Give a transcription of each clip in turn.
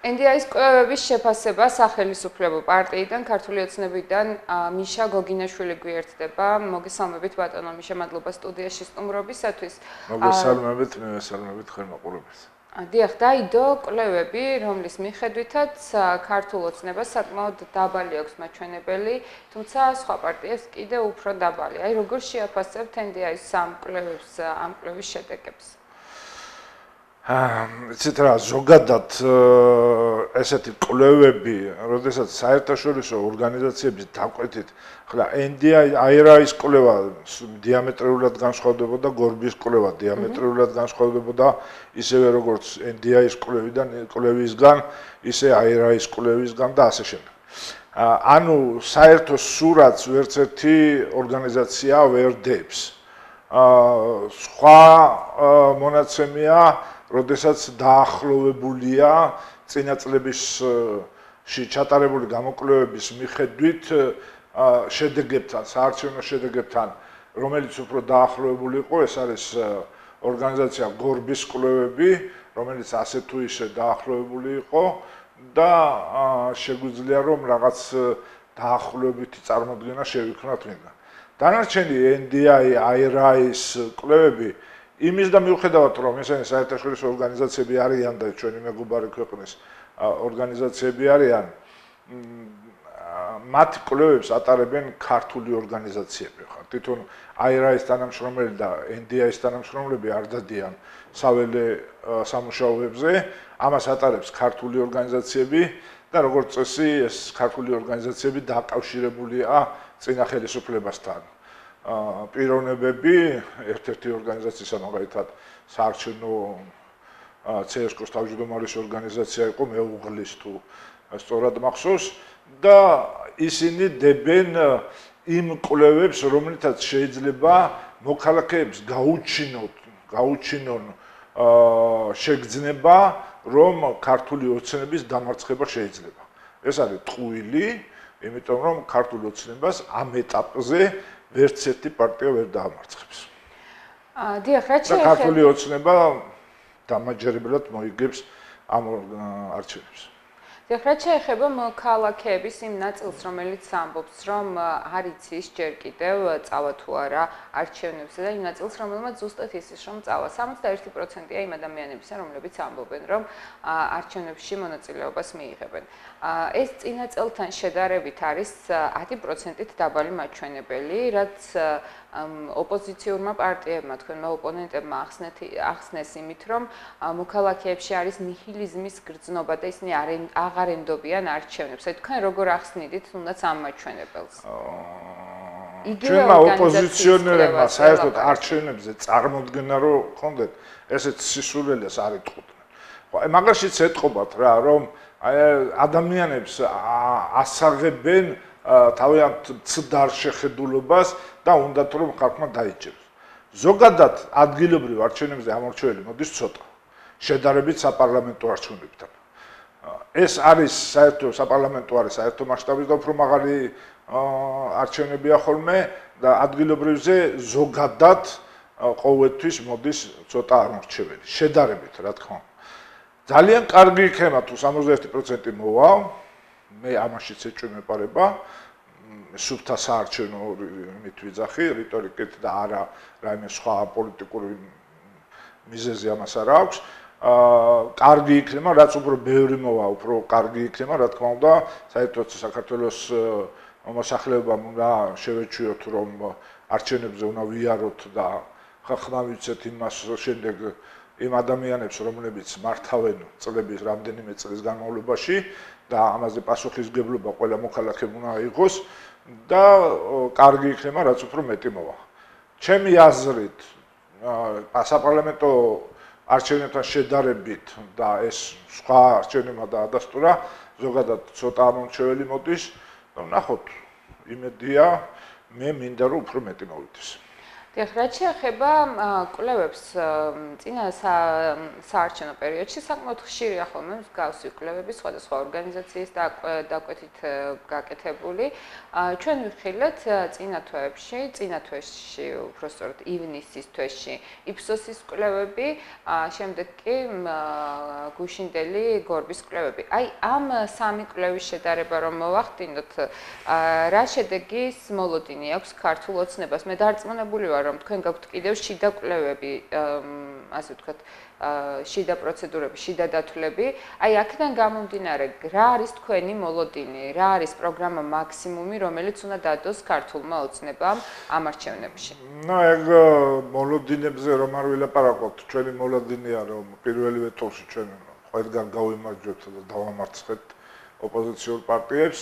NDI-ის კვლევების შეფასება სახელმწიფო პარტიიდან ქართული ოცნებიდან მიშა გოგინაშვილი გვერდდება. მოგესალმებით ბატონო მიშა, მადლობა სტუდიაში სტუმრობისათვის. მოგესალმებით, მე მესალმებით ხელმოყურებელს. დიახ, დაიდო კვლევები, რომლის მიხედვითაც ქართულ ოცნებას საკმაოდ დაბალი აქვს მაჩვენებელი, თუმცა სხვა პარტიებს კიდევ უფრო დაბალი. აი როგორ შეაფასებთ NDI-ის სამ კვლევებს ამ კვლევის შედეგებს? იცით რა ზოგადად ესეთი კვლევები, როდესაც საერთაშორისო ორგანიზაციების დაკვეთით, ხლა NDI IRA-ის კვლევა დიამეტრულად განსხვავდებოდა გორბის კვლევა დიამეტრულად განსხვავდებოდა ისევე როგორც NDI-ის კვლევიდან კვლევისგან, ისე IRA-ის კვლევისგან და ასე შემდეგ. ანუ საერთო სურათს ვერც ერთი ორგანიზაცია ვერ დებს. აა სხვა მონაცემია როდესაც დაახლოვებულია წინა წლების ში ჩატარებული გამოკვლევების მიხედვით შედეგებთან, საარჩევნო შედეგებთან, რომელიც უფრო დაახლოვებული იყო, ეს არის ორგანიზაცია გორბის კვლევები, რომელიც ასე თუ ისე დაახლოვებული იყო და შეგვიძლია რომ რაღაც დაახლოებითი წარმოდგენა შევიქნათ მიგან. დანარჩენი NDI, IRI-ის კვლევები იმის და მიუხედავად რომ ესენი საერთაშორისო ორგანიზაციები არიან და ჩვენი მეგობარი ქვეყნის ორგანიზაციები არიან მათ კვლევებს ატარებენ ქართული ორგანიზაციები. ხარ თვითონ IRA-ის თანამშრომელი და NDI-ის თანამშრომლები არ დადიან საველე სამუშაოებზე. ამას ატარებს ქართული ორგანიზაციები და როგორც წესი ეს ქართული ორგანიზაციები დაკავშირებულია წინა ხელისუფლებასთან პიროვნებები ერთ-ერთი ორგანიზაცია მაგალითად საარჩევნო CSKO-ს თავმჯდომარის ორგანიზაცია იყო მეუღლის თუ სწორად მახსოვს. და ისინი დებენ იმ კვლევებს რომლითაც შეიძლება მოქალაქეებს გაუჩინოთ გაუჩინონ შეგძნება რომ ქართული ოცნების დამარცხება შეიძლება. ეს არის ტყუილი იმიტომ რომ ქართული ოცნებას ამ ეტაპზე ვერც ერთი პარტია ვერ დაამარცხებს. აა დიახ, რა შეიძლება? ქართული ოცნება დამაჯერებლად მოიგებს ამ არჩევნებს. დიახ, რა შეიძლება მოქალაქეების იმ ნაწილს, რომელიც ამბობს, რომ არ იცის ჯერ კიდევ წავა თუ არა არჩევნებზე და იმ ნაწილს, რომელმაც ზუსტად იცის, რომ წავა. 61%-ია იმ ადამიანებისა, რომლებიც ამბობენ, რომ არჩევნებში მონაწილეობას მიიღებენ. ეს წინა წელთან შედარებით არის 10%-ით დაბალი მაჩვენებელი, რაც ოპოზიციურმა პარტიებმა, თქვენმა ოპონენტებმა ახსნეთ ახსნეს იმით, რომ მოქალაქეებში არის ნიჰილიზმის გრძნობა და ისინი არ აღარ ენდობიან არჩევნებს. აი თქვენ როგორ ახსნიდით თუნდაც ამ მაჩვენებელს? ჩვენმა ოპოზიციონერებმა საერთოდ არჩევნებზე წარმოქმნა რომ ხონდეთ ესეც სისულელეს არ ეთყობდნენ. ხო, აი მაგაშიც ეთყობათ რა, რომ ადამიანებს ასაღებენ თავიანთ ცდარ შეხედულობას და უნდათ რომ ხალხმა დაიჭეროს. ზოგადად ადგილობრივ არჩევნებზე ამორჩეველი მოდის ცოტა შედარებით საპარლამენტო არჩევნებთან. ეს არის საერთო საპარლამენტო არის საერთო მასშტაბის და უფრო მაღალი არჩევნებია ხოლმე და ადგილობრივზე ზოგადად ყოველთვის მოდის ცოტა ამორჩეველი შედარებით რა თქმა უნდა. ძალიან კარგი იქნება თუ 61% მოვა. მე ამაშიც ეჭვი მეპარება. სუფთა საარჩევნო მით ვიძახი რიტორიკით და არა რაიმე სხვა პოლიტიკური მიზეზი ამას არ აქვს. აა კარგი იქნება, რაც უფრო ბევრი მოვა, უფრო კარგი იქნება, რა თქმა უნდა, საერთოდ საქართველოს მოსახლეობამ უნდა შევეჩვიოთ, რომ არჩევნებზე უნდა ვიაროთ და ხახმა ვიცეთ იმას შემდეგ იმ ადამიანებს, რომლებიც მართავენ წლების რამდენიმე წლის განმავლობაში და ამაზე პასუხისგებლობა ყველა მოქალაქემ უნდა აიღოს და კარგი იქნება, რაც უფრო მეტი მოვა. ჩემი აზრით, საპარლამენტო არჩევნებთან შედარებით და ეს სხვა არჩევნებმა დაადასტურა, ზოგადად ცოტა ამორჩეველი მოდის და ნახოთ, იმედია მე მინდა რომ უფრო მეტი მოვიდეს. დიახ, რაც შეეხება კვლევებს წინა საარჩევნო პერიოდში საკმაოდ ხშირია ხოლმე მსგავსი კვლევები სხვადასხვა ორგანიზაციის დაკვეთით გაკეთებული. ჩვენ ვიხილეთ წინა თვეებში, წინა თვეში, უბრალოდ ივნისის თვეში იფსოსის კვლევები, შემდეგ კი გუშინდელი გორბის კვლევები. აი ამ სამი კვლევის შედარება რომ მოვახდინოთ, რა შედეგის მოლოდინი აქვს ქართულ ოცნებას? მე დარწმუნებული ვარ რომ თქვენ გაქვთ კიდევ შიდა კვლევები, ასე ვთქვათ, შიდა პროცედურები, შიდა დათვლები. აი აქედან გამომდინარე, რა არის თქვენი მოლოდინი, რა არის პროგრამა მაქსიმუმი, რომელიც უნდა დადოს ქართულმა ოცნებამ ამ არჩევნებში? ნუ ეგ მოლოდინებზე რომ არ ვილაპარაკოთ, ჩვენი მოლოდინია რომ პირველივე თორში ჩვენ ყველგან გავიმარჯვებთ და დავამარცხებთ ოპოზიციურ პარტიებს.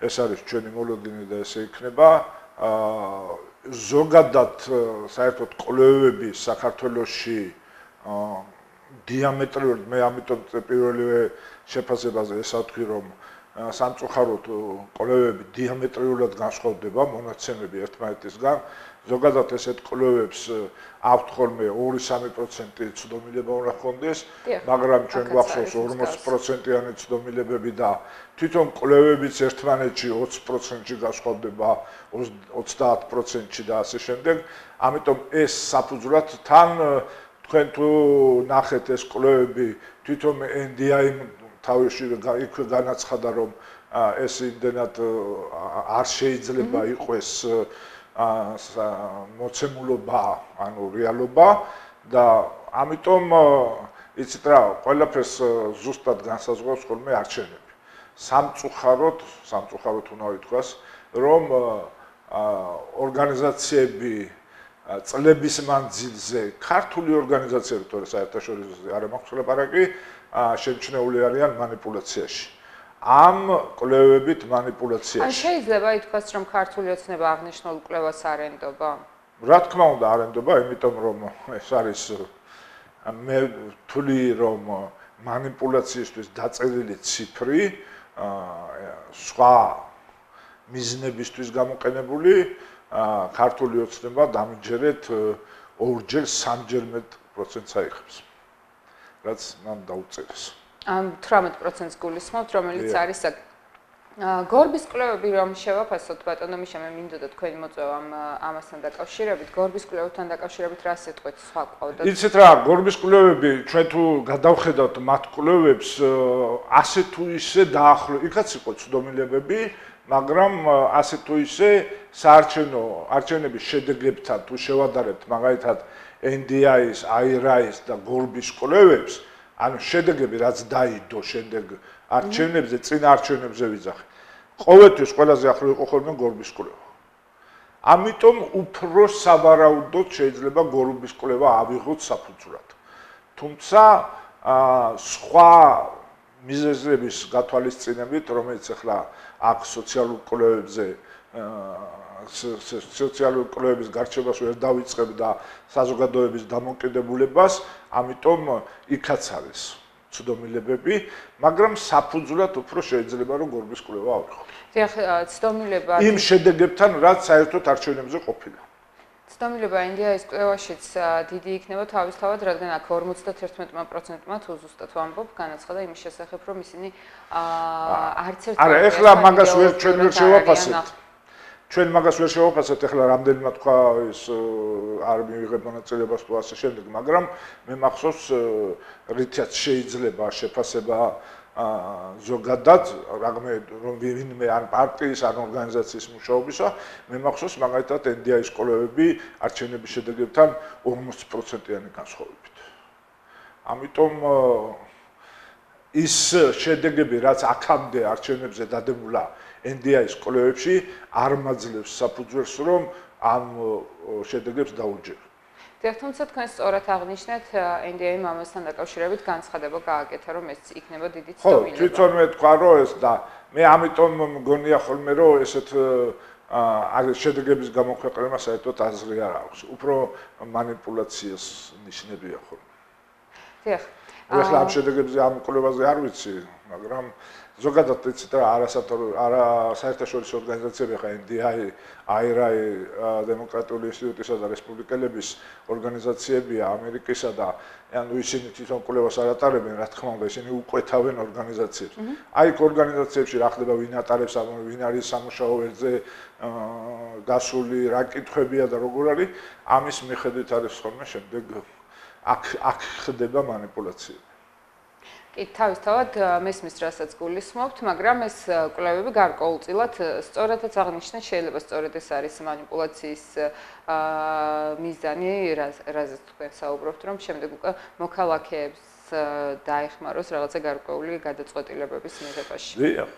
ეს არის ჩვენი მოლოდინი და ესე იქნება. აა ზოგადად საერთოდ კვლევები საქართველოსში დიამეტრიულად მე ამიტომ პირველივე შეფასებაზე ესავთქვი რომ სამწუხაროდ კვლევები დიამეტრიულად განსხვავდება მონაცემები ერთმანეთისგან ზოგადად ესეთ კვლევებს აქვთ ხოლმე 2-3% ცდომილება უნდა ჰქონდეს მაგრამ ჩვენ გვახსოვს 40%-იანი ცდომილებები და თვითონ კვლევებიც ერთმანეთში 20%-ში განსხვავდება 30%-ში და ასე შემდეგ. ამიტომ ეს საფუძვლად თან თქვენ თუ ნახეთ ეს კვლევები თვითონ NDI თავში იქვე განაცხადა რომ ეს იმდენად არ შეიძლება იყოს მოცემულობა, ანუ რეალობა და ამიტომ იცით რა, ყველაფერს ზუსტად განსაზღვრავს ხოლმე არჩევნები. სამწუხაროდ, სამწუხაროდ უნდა ითქვას, რომ ორგანიზაციები წლების მანძილზე ქართული ორგანიზაციები თორე საერთაშორისო არ მაქვს ლაპარაკი, შემჩნეული არიან манипуляციაში. ამ კვლევებით манипуляცია. ან შეიძლება ითქვას, რომ ქართული ოცნება აღნიშნულ კვლევას არენდობა? რა თქმა უნდა, არენდობა, იმიტომ რომ ეს არის მე თვლი რომ манипуляციისთვის დაწერილი ციფრი აა სხვა მიზნებისთვის გამოყენებული აა ქართული ოცნება დამიჯერეთ ორჯერ, სამჯერ მეტ პროცენტს აიღებს. რაც მან დაუწერეს. ამ 18%-ს გულისხმობთ, რომელიც არის გორბის კვლევები რომ შევაფასოთ ბატონო მიშა მე მინდოდა თქვენი მოწვევა ამ ამასთან დაკავშირებით. გორბის კვლევებთან დაკავშირებით რა სიტყვით სხვა ყავდა იცით რა გორბის კვლევები ჩვენ თუ გადავხედავთ მათ კვლევებს ასე თუ ისე დაახლო იქაც იყო ცდომილებები მაგრამ ასე თუ ისე საარჩევნო არჩევნების შედეგებთან თუ შევადარებთ მაგალითად NDI-ის, IRI-ის და გორბის კვლევებს, ანუ შედეგები რაც დაიდო შემდეგ არჩევნებზე, წინ არჩევნებზე ვიძახე. ყოველთვის ყველაზე ახლო იყო ხოლმე გორბის კვლევა. ამიტომ უფრო საბარაუდოდ შეიძლება გორბის კვლევა ავიღოთ საფუძვლად. თუმცა სხვა მიზეზების გათვალისწინებით, რომელიც ახლა აქ სოციალურ კვლევებზე სოციალური კვლევების გარჩევას ვერ დავიწყებ და საზოგადოების დამოკიდებულებას, ამიტომ იქაც არის ცდომილებები, მაგრამ საფუძვლად უფრო შეიძლება რომ გორბის კვლევა ავიღოთ. დიახ, ცდომილება იმ შედეგებთან, რაც საერთოდ არჩევნებზე ყოფილა. ცდომილება ინდიაის კვლევაშიც დიდი იქნება თავისთავად, რადგან აქ 51%-მა თუ ზუსტად ვამბობ, განაცხადა იმის შესახებ, რომ ისინი არც ერთ არა, ეხლა მაგას ვერ ჩვენ ვერ შევაფასებთ. ჩვენ მაგას ვერ შევაფასებთ ახლა რამდენმა თქვა ის არ მივიღებ მონაწილეობას თუ ასე შემდეგ მაგრამ მე მახსოვს რითაც შეიძლება შეფასება ზოგადად რამე რომ ვინმე ან პარტიის ან ორგანიზაციის მუშაობისა მე მახსოვს მაგალითად NDI სკოლები არჩევნების შედეგებთან 40%-იანი განსხვავებით. ამიტომ ის შედეგები რაც აქამდე არჩევნებზე დადებულა NDI-ის კვლევებში არ მაძლევს საფუძველს, რომ ამ შედეგებს დაუჯეროთ. დიახ, თუმცა თქვენ სწორად აღნიშნეთ, NDI მამასთან დაკავშირებით განცხადება გააკეთა, რომ ეს იქნება დიდი ცდომილება. ხო, თვითონ მე თქვა, რომ ეს და მე ამიტომ მგონია ხოლმე, რომ ესეთ აა შედეგების გამოქვეყნება საერთოდ აზრი არ აქვს. უფრო манипуляციას ნიშნებია ხოლმე. დიახ. ახლა ამ შედეგებზე ამ კვლევაზე არ ვიცი, მაგრამ ზოგადად იცით რა არასათო არა საერთაშორისო ორგანიზაციები ხა NDI, IRI, დემოკრატიული ინსტიტუტისა და რესპუბლიკელების ორგანიზაციებია ამერიკისა და ანუ ისინი თვითონ კვლევას არ ატარებენ, რა თქმა უნდა, ისინი უკვეთავენ ორგანიზაციებს. აი ეგ ორგანიზაციებში რა ხდება, ვინ ატარებს ამ ვინ არის სამუშაო ერთზე გასული, რა კითხვებია და როგორ არის, ამის მიხედვით არის ხოლმე შემდეგ აქ აქ ხდება манипуляცია. კი, თავისთავად მესმის რასაც გულისხმობთ, მაგრამ ეს კვლევები გარკვეულწილად სწორადაც აღნიშნეს, შეიძლება სწორედ ეს არის манипуляციის მიზანი, რაზეც თქვენ საუბრობთ, რომ შემდეგ უკვე მოქალაქეებს დაეხმაროს რაღაცა გარკვეული გადაწყვეტილებების მიღებაში. დიახ,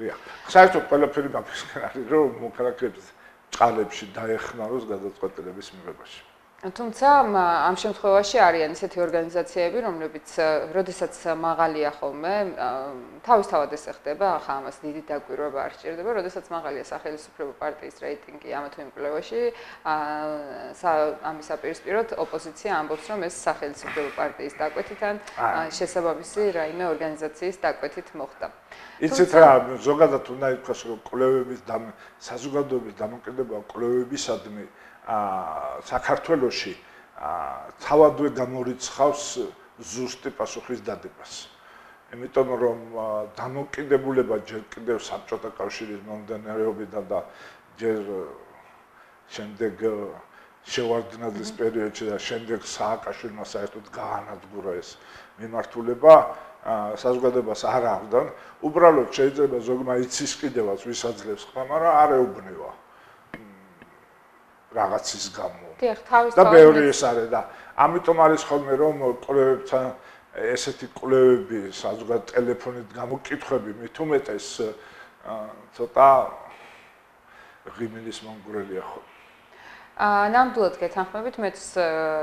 დიახ. საერთოდ ყველაფერი გაფიქრა არის, რომ მოქალაქეებს წყალებში დაეხმაროს გადაწყვეტილების მიღებაში. თუმცა ამ შემთხვევაში არიან ისეთი ორგანიზაციები, რომლებიც როდესაც მაღალია ხოლმე, თავისთავად ეს ხდება, ახლა ამას დიდი დაკვირვება არ სჭირდება, როდესაც მაღალია სახელმწიფო პარტიის რეიტინგი ამ თუ იმ კვლევაში, ამის აპირისპიროდ ოპოზიცია ამბობს, რომ ეს სახელმწიფო პარტიის დაკვეთიდან შესაბამისი რაიმე ორგანიზაციის დაკვეთით მოხდა. იცით რა, ზოგადად უნდა ითქვას, რომ კვლევების და საზოგადოების დამოკიდება კვლევებისადმი აა საქართველოში აა თავადვე გამორიცხავს ზუსტი პასუხის დადებას. იმიტომ რომ დამოკიდებულება ჯერ კიდევ საბჭოთა კავშირის მომდენარეობიდან და ჯერ შემდეგ შევარდნაძის პერიოდში და შემდეგ სააკაშვილმა საერთოდ გაანადგურა ეს მიმართულება საზოგადოებას არ აღდან. უბრალოდ შეიძლება ზოგმა იცის კიდევაც ვისაძლებს ხმა, მაგრამ არ ეუბნება. რაღაცის გამო. დიახ, თავის და ბევრი ეს არის და ამიტომ არის ხოლმე რომ კვლევებთან ესეთი კვლევები საზოგადო ტელეფონით გამოკითხები მით უმეტეს ცოტა ღიმილის მონგრელია ხო. აა ნამდვილად გეთანხმებით მეც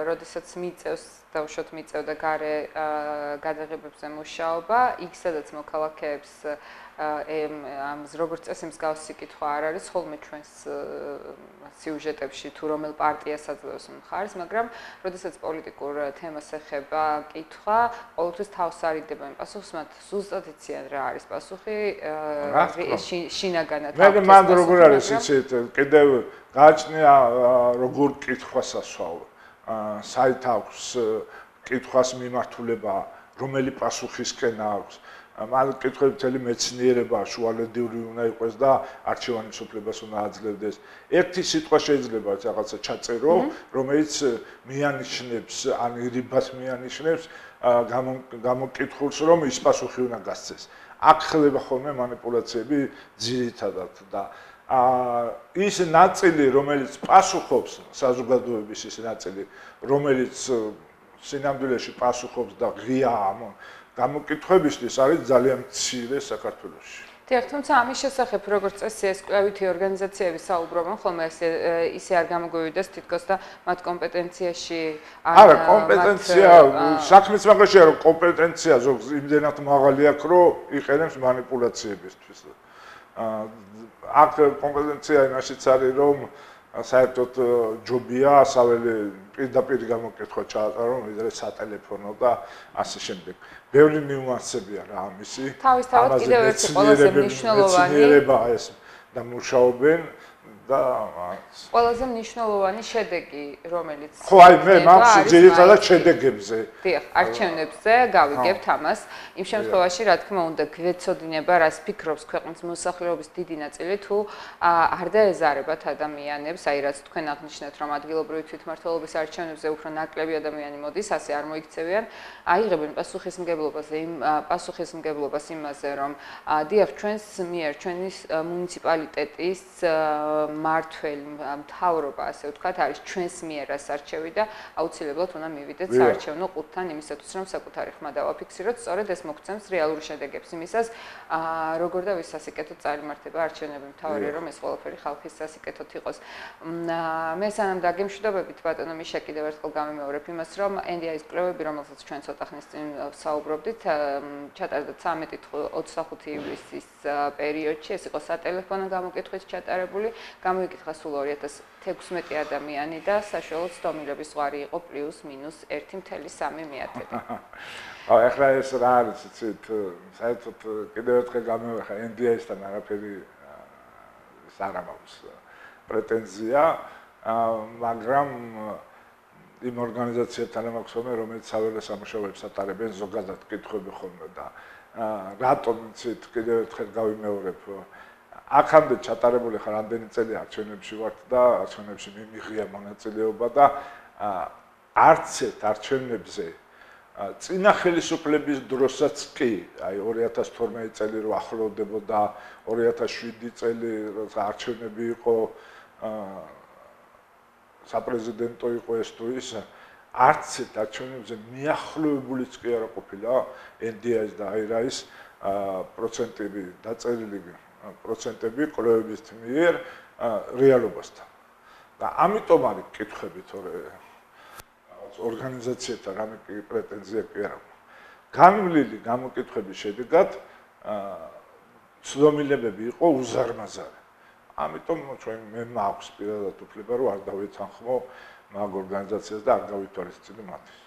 როდესაც მიწევს დავშოთ მიწევდა gare გადაღებებზე მუშაობა, იქ სადაც მოქალაქეებს ამ როგორც წესი მსგავსი კითხვა არ არის ხოლმე ჩვენს სიუჟეტებში თუ რომელ პარტიას აძლევს მხარს, მაგრამ როდესაც პოლიტიკურ თემას ეხება კითხვა, ყოველთვის თავს არიდება იმ პასუხს, მათ ზუსტად იციან რა არის პასუხი შინაგანად. მე მანდ როგორ არის იცით, კიდევ გააჩნია როგორ კითხვას ასვავ. საით აქვს კითხვას მიმართულება, რომელი პასუხისკენ აქვს. მან კითხები მთელი მეცნიერება შუალედიური უნდა იყოს და არჩევანის უფლებას უნდა აძლევდეს. ერთი სიტყვა შეიძლება რაღაცა ჩაწერო, რომელიც მიანიშნებს, ან რიბას მიანიშნებს გამოკითხულს, რომ ის პასუხი უნდა გასცეს. აქ ხდება ხოლმე манипуляციები ძირითადად და აა აა ის ნაწილი, რომელიც პასუხობს საზოგადოების ის ნაწილი, რომელიც სინამდვილეში პასუხობს და ღია ამ გამოკითხებისთვის არის ძალიან მცირე საქართველოში. დიახ, თუმცა ამის შესახებ როგორც წესი ეს კვლევითი ორგანიზაციები საუბრობენ ხოლმე ესე ისე არ გამოგვივიდეს თითქოს და მათ კომპეტენციაში არა კომპეტენცია საქმის მაგაშია რომ კომპეტენცია ზოგს იმდენად მაღალი აქვს რომ იყენებს манипуляციებისთვის. აა აქ კომპეტენცია იმაშიც არის რომ საერთოდ ჯობია ასაველი პირდაპირ გამოკითხვა ჩაატარო, ვიდრე სატელეფონო და ასე შემდეგ. ბევრი ნიუანსებია რა ამისი. თავისთავად კიდევ ერთი ყველაზე მნიშვნელოვანი ეს და მუშაობენ და ყველაზე მნიშვნელოვანი შედეგი რომელიც ხო აი მე მაქვს ძირითადად შედეგებზე. დიახ არჩევნებზე გავიგებთ ამას იმ შემთხვევაში რა თქმა უნდა გვეცოდინება რას ფიქრობს ქვეყნის მოსახლეობის დიდი ნაწილი თუ არ დაეზარებათ ადამიანებს. აი რაც თქვენ აღნიშნეთ რომ ადგილობრივი თვითმმართველობის არჩევნებზე უფრო ნაკლები ადამიანი მოდის ასე არ მოიქცევიან. აიღებენ პასუხისმგებლობას იმ პასუხისმგებლობას იმაზე რომ დიახ ჩვენს მიერ ჩვენის მუნიციპალიტეტის მართველი მთავრობა ასე ვთქვათ არის ჩვენს მიერ ასარჩევი და აუცილებლად უნდა მივიდეთ საარჩევნო ყუთთან იმისათვის რომ საკუთარი ხმა დავაფიქსიროთ. სწორედ ეს მოგცემს რეალურ შედეგებს. იმისას როგორ და ვის ასიკეთოთ წარიმართება არჩევნები მთავარი რომ ეს ყველაფერი ხალხის ასიკეთოთ იყოს. მე სანამ დაგემშვიდობებით ბატონო მიშა კიდევ ერთხელ გამემეორებ იმას რომ NDI-ის კვლევები რომელსაც ჩვენ ცოტა ხნის წინ საუბრობდით ჩატარდა 13-25 ივლისის პერიოდში ეს იყო სატელეფონო გამოკითხვით ჩატარებული გამოიკითხა სულ 2016 ადამიანი და საშუალო ცდომილების ზღვარი იყო +-1.3 მიათები. აა ახლა ეს რა არის იცით საერთოდ კიდევ ერთხელ გამოვიხა NDS-თან არაფერი საღამოს პრეტენზია მაგრამ იმ ორგანიზაციებთან ამაქსომე რომელიც საველე სამუშაოებს ატარებენ ზოგადად კითხვები ხოლმე და რატომ იცით კიდევ ერთხელ გავიმეორებ აქამდე ჩატარებული ხარ რამდენი წელი არჩევნებში ვართ და არჩევნებში მიმიღია მონაწილეობა და არც ერთ არჩევნებზე წინა ხელისუფლების დროსაც კი აი 2012 წელი რო ახლოვდებოდა 2007 წელი როცა არჩევნები იყო საპრეზიდენტო იყო ეს თუ ის არც ერთ არჩევნებზე მიახლოებულიც კი არ ყოფილა NDI-ს და IRA-ის პროცენტები დაწერილი პროცენტები კვლევების მიერ რეალობასთან. და ამიტომ არის კითხები თორე ორგანიზაციებთან რამე პრეტენზია კი არ აქვს. განვლილი გამოკითხების შედეგად ცდომილებები იყო უზარმაზარი. ამიტომ ჩვენ მე მაქვს პირადად უფლება რომ არ დავეთანხმო მაგ ორგანიზაციას და არ გავითვალისწინო მათთვის.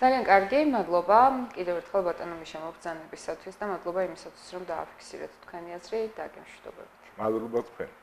ძალიან კარგი, მადლობა. კიდევ ერთხელ ბატონო მიშამობ ბრძანებისათვის და მადლობა იმისათვის რომ დააფიქსირეთ თქვენი აზრი და გემშვიდობებით. მადლობა თქვენ.